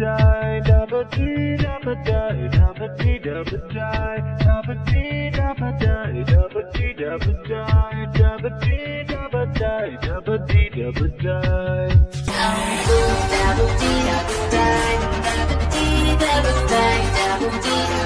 Die, dabba dee dabba die, dabba dee dabba die, dabba dee dabba die, dabba dee dabba die, dabba dee dabba die, dabba dee dabba die. Dabba dee dabba die, dabba die, dabba dee dabba die, dabba die,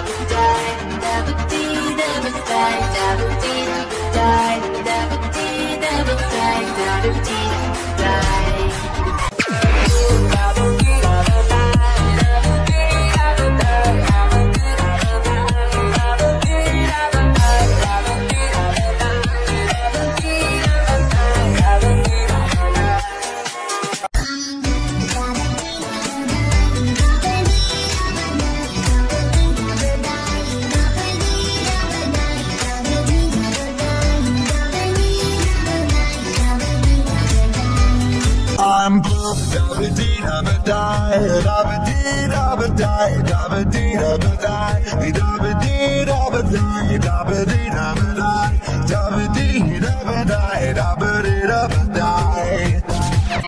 dabba dee dabba die, dabba dee dabba die, dabba dee dabba